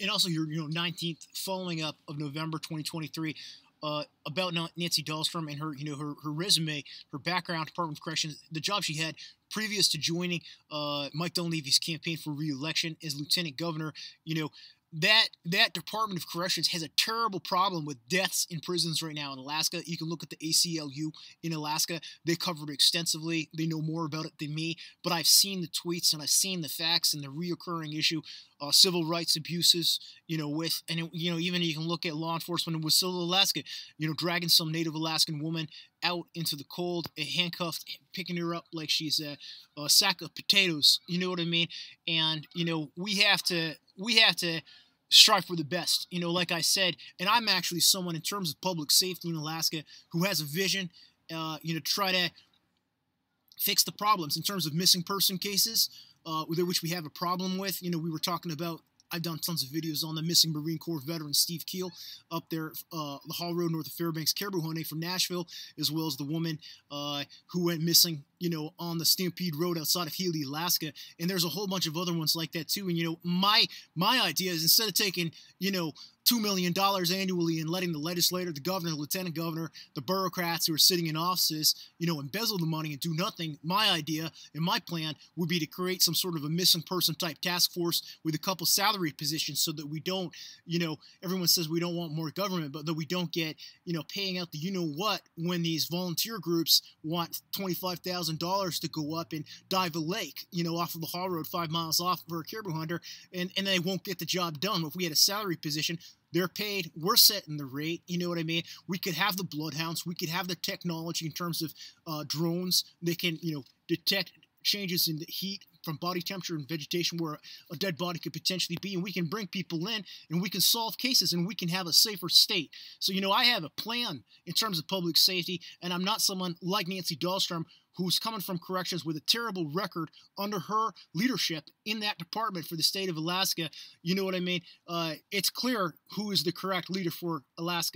and also your you know 19th following up of November 2023 uh, about Nancy Dahlstrom and her you know her, her resume, her background, Department of Corrections, the job she had previous to joining uh, Mike Dunleavy's campaign for re-election as lieutenant governor. You know that that Department of Corrections has a terrible problem with deaths in prisons right now in Alaska. You can look at the ACLU in Alaska; they covered extensively. They know more about it than me, but I've seen the tweets and I've seen the facts and the reoccurring issue, uh, civil rights abuses. You know, with and it, you know even you can look at law enforcement in Wasilla, Alaska. You know, dragging some Native Alaskan woman out into the cold, handcuffed, picking her up like she's a, a sack of potatoes. You know what I mean? And you know we have to we have to strive for the best. You know, like I said, and I'm actually someone in terms of public safety in Alaska who has a vision. Uh, you know, try to fix the problems in terms of missing person cases, uh, which we have a problem with. You know, we were talking about I've done tons of videos on the missing Marine Corps veteran Steve Keel up there, uh, the Haul Road north of Fairbanks, caribou hunting from Nashville, as well as the woman uh, who went missing, you know, on the Stampede Road outside of Healy, Alaska. And there's a whole bunch of other ones like that too. And you know, my my idea is instead of taking, you know, $2 million annually and letting the legislator, the governor, the lieutenant governor, the bureaucrats who are sitting in offices, you know, embezzle the money and do nothing. My idea and my plan would be to create some sort of a missing person type task force with a couple salary positions so that we don't, you know, everyone says we don't want more government, but that we don't get, you know, paying out the you know what when these volunteer groups want $25,000 to go up and dive a lake, you know, off of the Haul Road five miles off for a caribou hunter, and, and they won't get the job done. If we had a salary position, they're paid. We're setting the rate. You know what I mean? We could have the bloodhounds. We could have the technology in terms of uh, drones. They can, you know, detect changes in the heat from body temperature and vegetation where a dead body could potentially be and we can bring people in and we can solve cases and we can have a safer state so you know i have a plan in terms of public safety and i'm not someone like nancy dahlstrom who's coming from corrections with a terrible record under her leadership in that department for the state of Alaska. You know what I mean? Uh, it's clear who is the correct leader for Alaska.